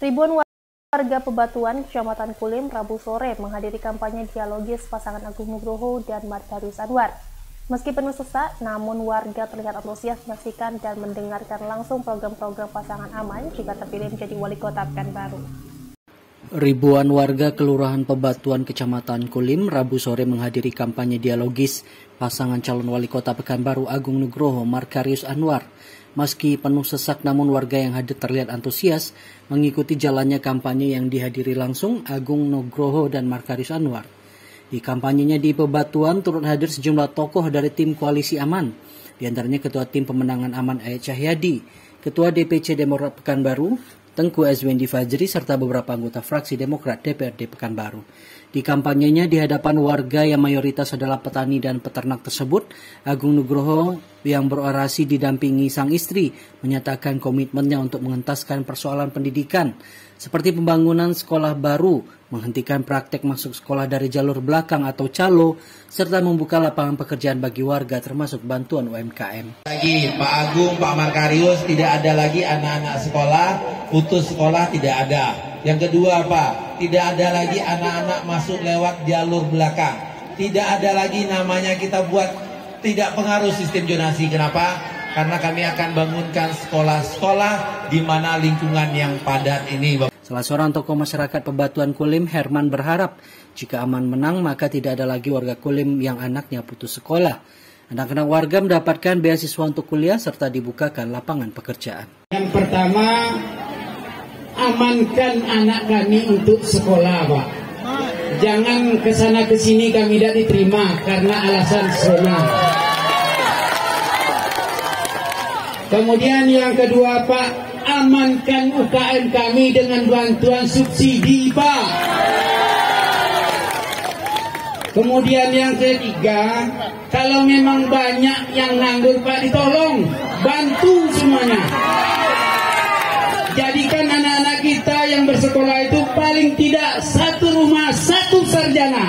Ribuan warga Pebatuan, Kecamatan Kulim, Rabu sore menghadiri kampanye dialogis pasangan Agung Nugroho dan Margarius Anwar. Meski penuh sesak, namun warga terlihat antusias menyaksikan dan mendengarkan langsung program-program pasangan aman jika terpilih menjadi wali kota Pekanbaru. Ribuan warga Kelurahan Pebatuan Kecamatan Kulim Rabu sore menghadiri kampanye dialogis pasangan calon wali kota Pekanbaru Agung Nugroho Markarius Anwar. Meski penuh sesak namun warga yang hadir terlihat antusias mengikuti jalannya kampanye yang dihadiri langsung Agung Nugroho dan Markarius Anwar. Di kampanyenya di Pebatuan turut hadir sejumlah tokoh dari tim Koalisi Aman, di antaranya Ketua Tim Pemenangan Aman Ayat Cahyadi, Ketua DPC Demokrat Pekanbaru, Tengku Ezwendi Fajri serta beberapa anggota fraksi Demokrat DPRD Pekanbaru. Di kampanyenya di hadapan warga yang mayoritas adalah petani dan peternak tersebut, Agung Nugroho yang berorasi didampingi sang istri menyatakan komitmennya untuk mengentaskan persoalan pendidikan seperti pembangunan sekolah baru, menghentikan praktek masuk sekolah dari jalur belakang atau calo, serta membuka lapangan pekerjaan bagi warga termasuk bantuan UMKM. Lagi Pak Agung, Pak Markarius tidak ada lagi anak-anak sekolah, putus sekolah tidak ada. Yang kedua Pak, tidak ada lagi anak-anak masuk lewat jalur belakang. Tidak ada lagi namanya kita buat tidak pengaruh sistem jonasi. Kenapa? karena kami akan bangunkan sekolah-sekolah di mana lingkungan yang padat ini. Salah seorang tokoh masyarakat Pebatuan Kulim, Herman berharap jika aman menang maka tidak ada lagi warga Kulim yang anaknya putus sekolah. Anak-anak warga mendapatkan beasiswa untuk kuliah serta dibukakan lapangan pekerjaan. Yang pertama, amankan anak kami untuk sekolah, Pak. Jangan ke sana ke sini kami tidak diterima karena alasan zona. Kemudian yang kedua Pak, amankan UKM kami dengan bantuan subsidi Pak. Kemudian yang ketiga, kalau memang banyak yang nganggur Pak ditolong, bantu semuanya. Jadikan anak-anak kita yang bersekolah itu paling tidak satu rumah satu sarjana.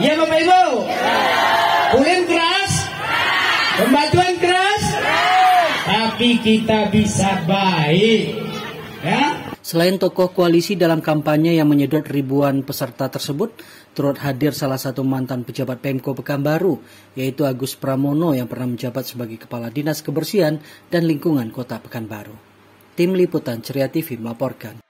Ya Bapak Ibu, kulim keras, pembatuan tapi kita bisa baik. Ya? Selain tokoh koalisi dalam kampanye yang menyedot ribuan peserta tersebut, turut hadir salah satu mantan pejabat Pemko Pekanbaru, yaitu Agus Pramono yang pernah menjabat sebagai Kepala Dinas Kebersihan dan Lingkungan Kota Pekanbaru. Tim Liputan Ceria TV melaporkan.